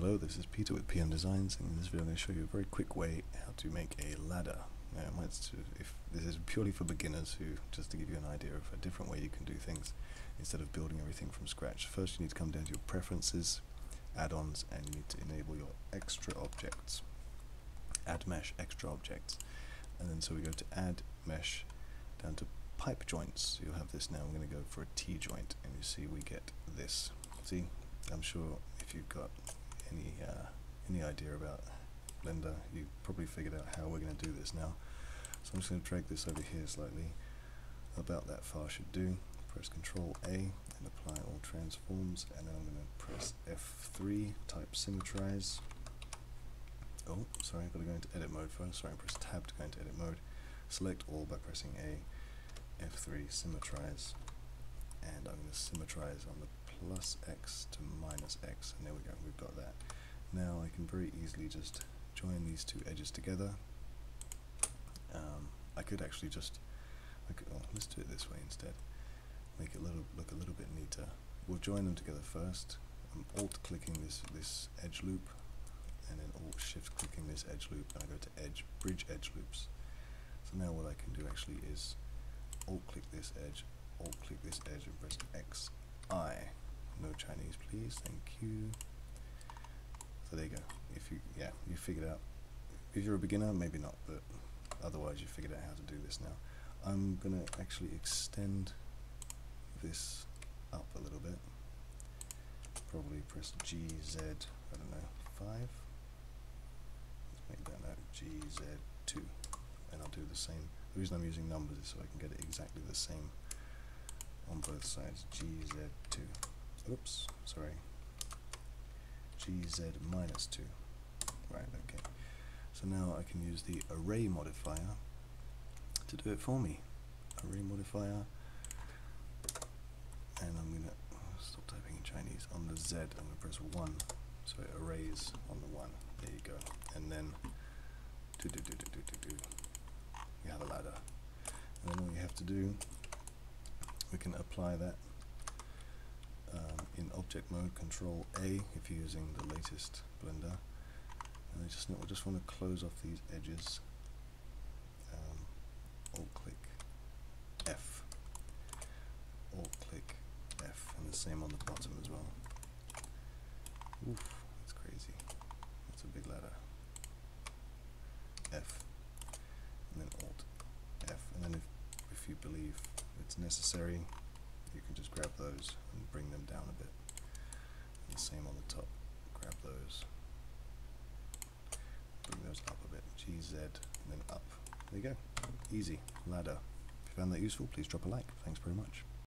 Hello, this is Peter with PM Designs, and in this video I'm going to show you a very quick way how to make a ladder. Um, Might if this is purely for beginners who, just to give you an idea of a different way you can do things instead of building everything from scratch. First, you need to come down to your preferences, add-ons, and you need to enable your extra objects. Add mesh extra objects, and then so we go to add mesh down to pipe joints. You'll have this now. I'm going to go for a T joint, and you see we get this. See, I'm sure if you've got any idea about Blender, you probably figured out how we're going to do this now. So I'm just going to drag this over here slightly. About that far should do. Press Control A and apply all transforms, and then I'm going to press F3, type symmetrize. Oh, sorry, I've got to go into edit mode first. Sorry, press Tab to go into edit mode. Select all by pressing A, F3, symmetrize, and I'm going to symmetrize on the plus x to minus x and there we go we've got that now I can very easily just join these two edges together. Um, I could actually just I could, oh, let's do it this way instead. Make it little look a little bit neater. We'll join them together first. I'm alt clicking this this edge loop and then alt shift clicking this edge loop and I go to edge bridge edge loops. So now what I can do actually is alt click this edge alt click this edge and press X I. No Chinese please. Thank you there you go. If you yeah you figured out. If you're a beginner maybe not but otherwise you figured out how to do this now. I'm gonna actually extend this up a little bit. Probably press GZ I don't know 5 let's make that now GZ2 and I'll do the same. The reason I'm using numbers is so I can get it exactly the same on both sides. GZ2 oops sorry GZ minus 2 right okay. So now I can use the array modifier to do it for me. Array modifier. And I'm gonna stop typing in Chinese on the Z. I'm gonna press 1 so it arrays on the 1 there you go. And then do do do do do do do. You have a ladder. And then all you have to do we can apply that um, in object mode control A you're using the latest blender. And I just, I just want to close off these edges. Um, alt click F. Alt click F and the same on the bottom as well. Oof that's crazy. That's a big ladder. F and then alt F. And then if, if you believe it's necessary you can just grab those and bring them down a bit the same on the top. Grab those. Bring those up a bit. GZ and then up. There you go. Easy. Ladder. If you found that useful please drop a like. Thanks very much